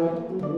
tanto por